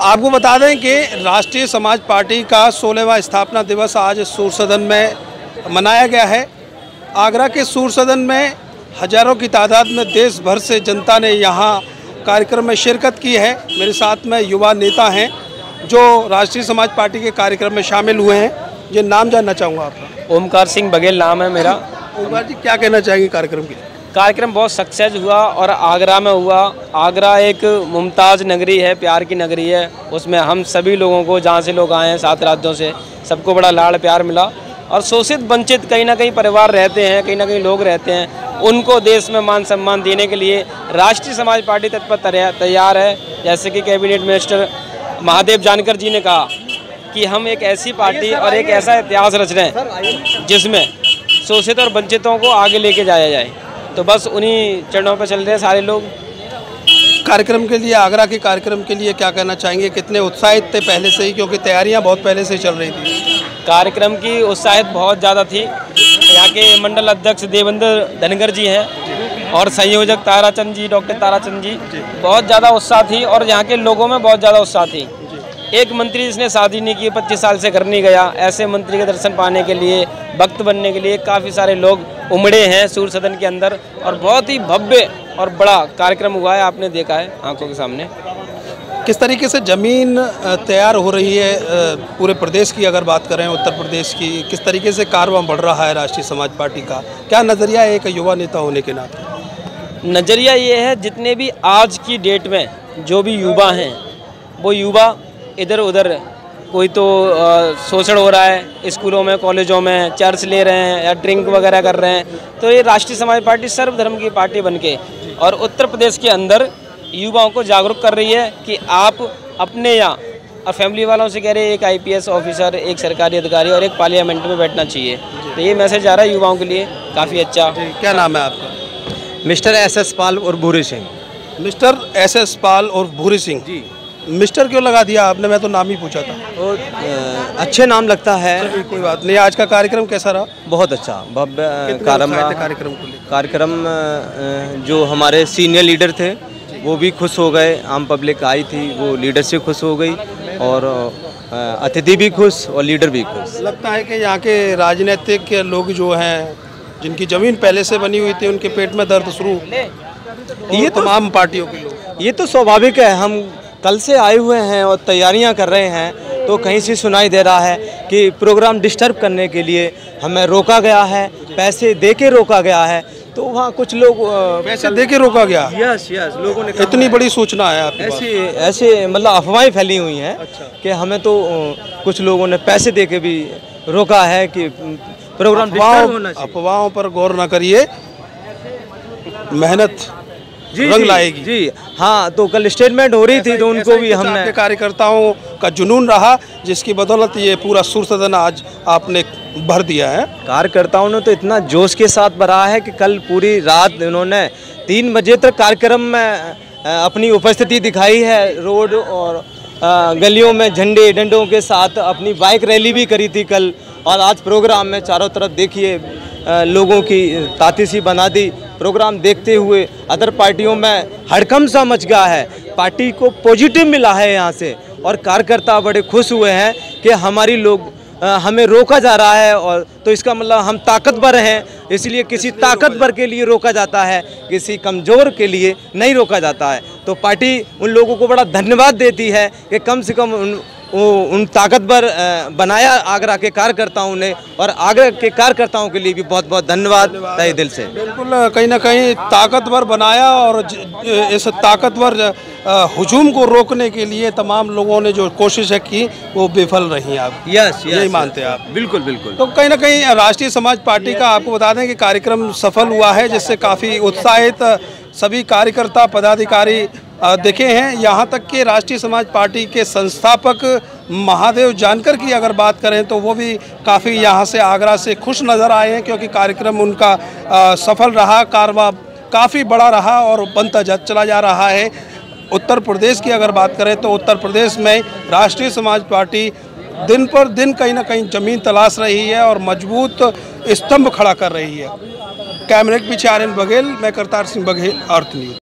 आपको बता दें कि राष्ट्रीय समाज पार्टी का सोलहवा स्थापना दिवस आज सूर सदन में मनाया गया है। आगरा के सूर सदन में हज़ारों की तादाद में देश भर से जनता ने यहाँ कार्यक्रम में शिरकत की है। मेरे साथ में युवा नेता हैं जो राष्ट्रीय समाज पार्टी के कार्यक्रम में शामिल हुए हैं। ये नाम जानना चाहूँगा आपका। ओमकार सिंह बघेल नाम है मेरा। ओमकार जी क्या कहना चाहेंगे कार्यक्रम के? लिए कार्यक्रम बहुत सक्सेस हुआ और आगरा में हुआ। आगरा एक मुमताज़ नगरी है, प्यार की नगरी है। उसमें हम सभी लोगों को, जहाँ से लोग आए हैं, सात राज्यों से, सबको बड़ा लाड़ प्यार मिला। और शोषित, वंचित, कहीं ना कहीं परिवार रहते हैं, कहीं ना कहीं लोग रहते हैं। उनको देश में मान सम्मान देने के लिए राष्ट्रीय समाज पार्टी तत्पर तैयार है। जैसे कि कैबिनेट मिनिस्टर महादेव जानकर जी ने कहा कि हम एक ऐसी पार्टी और एक ऐसा इतिहास रच रहे हैं, जिसमें शोषित और वंचितों को आगे लेके जाया जाए। तो बस उन्हीं चरणों पर चल रहे हैं सारे लोग। कार्यक्रम के लिए आगरा के कार्यक्रम के लिए क्या कहना चाहेंगे? कितने उत्साहित थे पहले से ही क्योंकि तैयारियाँ बहुत पहले से चल रही थी। कार्यक्रम की उत्साहित बहुत ज़्यादा थी। यहाँ के मंडल अध्यक्ष देवेंद्र धनगर जी हैं और संयोजक ताराचंद जी डॉक्टर ताराचंद जी। बहुत ज़्यादा उत्साह थी और यहाँ के लोगों में बहुत ज़्यादा उत्साह थी। एक मंत्री जिसने शादी नहीं की पच्चीस साल से घर नहीं गया ऐसे मंत्री के दर्शन पाने के लिए भक्त बनने के लिए काफ़ी सारे लोग उमड़े हैं सूर सदन के अंदर और बहुत ही भव्य और बड़ा कार्यक्रम हुआ है आपने देखा है आँखों के सामने। किस तरीके से ज़मीन तैयार हो रही है पूरे प्रदेश की अगर बात करें उत्तर प्रदेश की किस तरीके से कारवा बढ़ रहा है राष्ट्रीय समाज पार्टी का? क्या नज़रिया है एक युवा नेता होने के नाते? नज़रिया ये है जितने भी आज की डेट में जो भी युवा हैं वो युवा इधर उधर कोई तो शोषण हो रहा है स्कूलों में कॉलेजों में चर्च ले रहे हैं या ड्रिंक वगैरह कर रहे हैं तो ये राष्ट्रीय समाज पार्टी सर्वधर्म की पार्टी बन के और उत्तर प्रदेश के अंदर युवाओं को जागरूक कर रही है कि आप अपने यहाँ और फैमिली वालों से कह रहे हैं एक आईपीएस ऑफिसर एक सरकारी अधिकारी और एक पार्लियामेंट में बैठना चाहिए। तो ये मैसेज आ रहा है युवाओं के लिए काफ़ी अच्छा। क्या नाम है आपका? मिस्टर एस एस पाल और Bhuri Singh. Mister S S Pal और भूरी सिंह। जी। मिस्टर क्यों लगा दिया? आपने मैं तो नाम ही पूछा था। और अच्छे नाम लगता है। कोई बात नहीं आज का कार्यक्रम कैसा रहा? बहुत अच्छा भव्य कार्यक्रम कार्यक्रम जो हमारे सीनियर लीडर थे वो भी खुश हो गए आम पब्लिक आई थी वो लीडर से खुश हो गई और अतिथि भी खुश और लीडर भी खुश। लगता है कि यहाँ के राजनीतिक लोग जो हैं जिनकी ज़मीन पहले से बनी हुई थी उनके पेट में दर्द शुरू ये तो तमाम पार्टियों के लोग। ये तो स्वाभाविक है हम कल से आए हुए हैं और तैयारियाँ कर रहे हैं तो कहीं से सुनाई दे रहा है कि प्रोग्राम डिस्टर्ब करने के लिए हमें रोका गया है पैसे दे के रोका गया है तो वहाँ कुछ लोग पैसे दे के रोका गया? यस यस लोगों ने इतनी बड़ी सूचना है आपके ऐसे ऐसे मतलब अफवाहें फैली हुई हैं अच्छा। कि हमें तो कुछ लोगों ने पैसे दे के भी रोका है कि प्रोग्राम अफवाहों पर गौर ना करिए। मेहनत जी रंग लाएगी। जी। हाँ तो कल स्टेटमेंट हो रही थी तो उनको भी हमने कार्यकर्ताओं का जुनून रहा जिसकी बदौलत ये पूरा सुर सदन आज आपने भर दिया है। कार्यकर्ताओं ने तो इतना जोश के साथ भरा है कि कल पूरी रात उन्होंने तीन बजे तक कार्यक्रम में अपनी उपस्थिति दिखाई है। रोड और गलियों में झंडे डंडों के साथ अपनी बाइक रैली भी करी थी कल। और आज प्रोग्राम में चारों तरफ़ देखिए लोगों की ताती सी बना दी। प्रोग्राम देखते हुए अदर पार्टियों में हड़कम सा मच गया है। पार्टी को पॉजिटिव मिला है यहाँ से और कार्यकर्ता बड़े खुश हुए हैं कि हमारी लोग हमें रोका जा रहा है और तो इसका मतलब हम ताकतवर हैं, इसलिए किसी ताकतवर के लिए रोका जाता है, किसी कमज़ोर के लिए नहीं रोका जाता है। तो पार्टी उन लोगों को बड़ा धन्यवाद देती है कि कम से कम उन उन ताकतवर बनाया आगरा के कार्यकर्ताओं ने और आगरा के कार्यकर्ताओं के लिए भी बहुत बहुत धन्यवाद तय दिल से। बिल्कुल कहीं ना कहीं ताकतवर बनाया और इस ताकतवर हजूम को रोकने के लिए तमाम लोगों ने जो कोशिशें की वो विफल रही आप। यस यही मानते हैं आप। बिल्कुल बिल्कुल। तो कहीं ना कहीं राष्ट्रीय समाज पार्टी का आपको बता दें कि कार्यक्रम सफल हुआ है जिससे काफ़ी उत्साहित सभी कार्यकर्ता पदाधिकारी देखे हैं, यहाँ तक कि राष्ट्रीय समाज पार्टी के संस्थापक महादेव जानकर की अगर बात करें तो वो भी काफ़ी यहाँ से आगरा से खुश नज़र आए हैं क्योंकि कार्यक्रम उनका सफल रहा, कारवा काफ़ी बड़ा रहा और बनता जा, चला जा रहा है। उत्तर प्रदेश की अगर बात करें तो उत्तर प्रदेश में राष्ट्रीय समाज पार्टी दिन पर दिन कहीं ना कहीं ज़मीन तलाश रही है और मज़बूत स्तंभ खड़ा कर रही है। कैमरे के पीछे आर्यन बघेल, मैं करतार सिंह बघेल अर्थ न्यूज़।